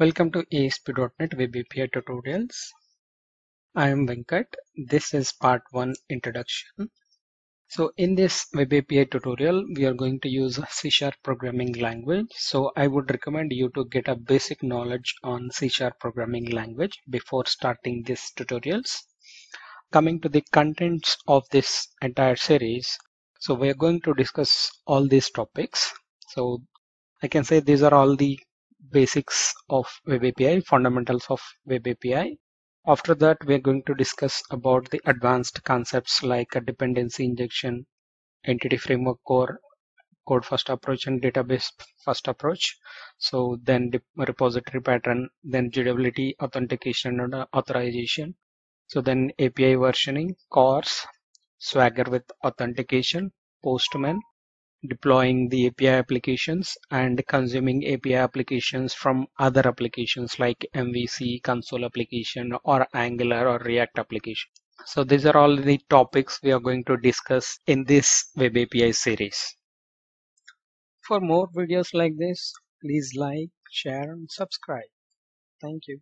Welcome to ASP.NET Web API Tutorials. I am Venkat. This is part 1 introduction. So in this Web API tutorial, we are going to use C Sharp programming language. So I would recommend you to get a basic knowledge on C Sharp programming language before starting these tutorials. Coming to the contents of this entire series. So we are going to discuss all these topics. So I can say these are all the basics of Web API, fundamentals of Web API. After that, we're going to discuss about the advanced concepts like a dependency injection, entity framework core, code first approach and database first approach. So then the repository pattern, then JWT authentication and authorization. So then API versioning, CORS, Swagger with authentication, Postman, deploying the API applications and consuming API applications from other applications like MVC, console application, or Angular or React application. So these are all the topics we are going to discuss in this Web API series. For more videos like this, please like, share, and subscribe. Thank you.